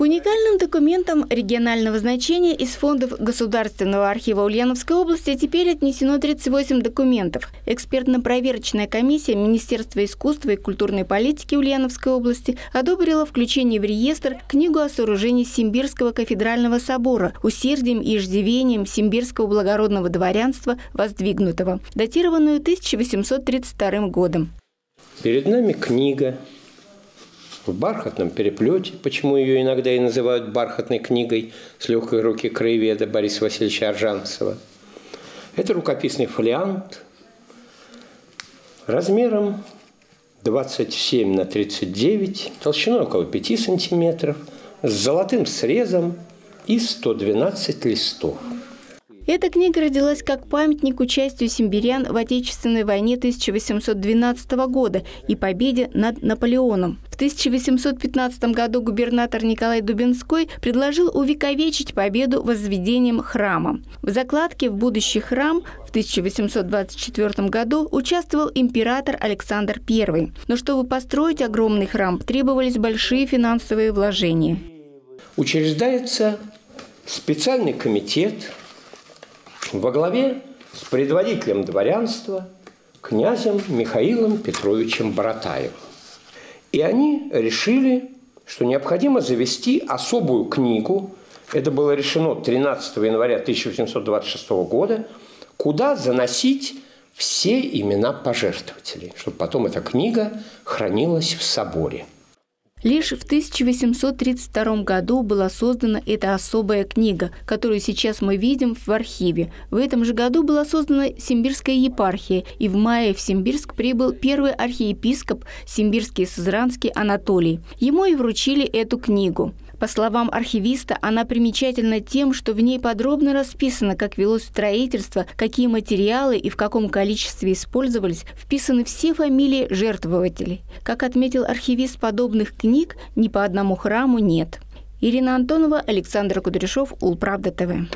Уникальным документам регионального значения из фондов Государственного архива Ульяновской области теперь отнесено 38 документов. Экспертно-проверочная комиссия Министерства искусства и культурной политики Ульяновской области одобрила включение в реестр книгу о сооружении Симбирского кафедрального собора усердием и иждивением Симбирского благородного дворянства воздвигнутого, датированную 1832 годом. Перед нами книга в бархатном переплете, почему ее иногда и называют бархатной книгой с легкой руки краеведа Бориса Васильевича Аржанцева. Это рукописный фолиант размером 27 на 39, толщиной около 5 сантиметров, с золотым срезом и 112 листов. Эта книга родилась как памятник участию симбирян в Отечественной войне 1812 года и победе над Наполеоном. В 1815 году губернатор Николай Дубинской предложил увековечить победу возведением храма. В закладке в будущий храм в 1824 году участвовал император Александр I. Но чтобы построить огромный храм, требовались большие финансовые вложения. Учреждается специальный комитет во главе с предводителем дворянства, князем Михаилом Петровичем Боротаевым. И они решили, что необходимо завести особую книгу, это было решено 13 января 1826 года, куда заносить все имена пожертвователей, чтобы потом эта книга хранилась в соборе. Лишь в 1832 году была создана эта особая книга, которую сейчас мы видим в архиве. В этом же году была создана Симбирская епархия, и в мае в Симбирск прибыл первый архиепископ Симбирский Сызранский Анатолий. Ему и вручили эту книгу. По словам архивиста, она примечательна тем, что в ней подробно расписано, как велось строительство, какие материалы и в каком количестве использовались, вписаны все фамилии жертвователей. Как отметил архивист, подобных книг ни по одному храму нет. Ирина Антонова, Александр Кудряшов, Улправда ТВ.